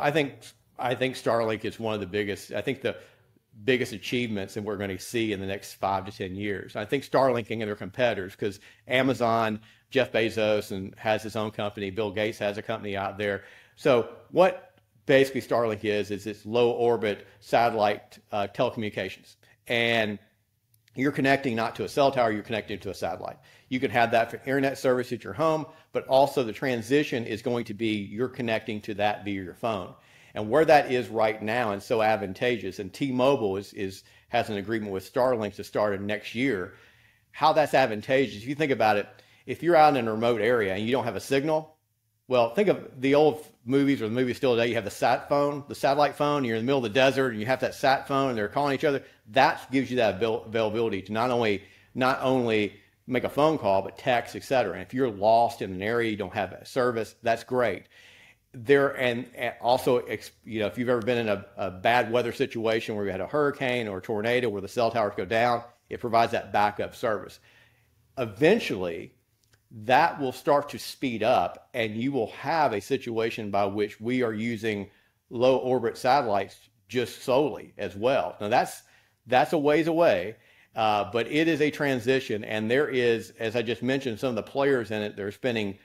I think I think Starlink is one of the biggest. I think the biggest achievements that we're going to see in the next five to ten years. I think Starlink and their competitors, because Amazon, Jeff Bezos, and has his own company. Bill Gates has a company out there. So what basically Starlink is is it's low orbit satellite uh, telecommunications, and you're connecting not to a cell tower, you're connecting to a satellite. You can have that for internet service at your home, but also the transition is going to be you're connecting to that via your phone. And where that is right now and so advantageous, and T-Mobile is, is has an agreement with Starlink to start in next year. How that's advantageous, if you think about it, if you're out in a remote area and you don't have a signal, well, think of the old movies or the movies still today. You have the sat phone, the satellite phone. You're in the middle of the desert, and you have that sat phone, and they're calling each other. That gives you that availability to not only not only make a phone call, but text, etc. And if you're lost in an area, you don't have a service, that's great. There and, and also, you know, if you've ever been in a, a bad weather situation where you had a hurricane or a tornado where the cell towers go down, it provides that backup service. Eventually, that will start to speed up, and you will have a situation by which we are using low orbit satellites just solely as well. Now that's that's a ways away, uh, but it is a transition, and there is, as I just mentioned, some of the players in it. They're spending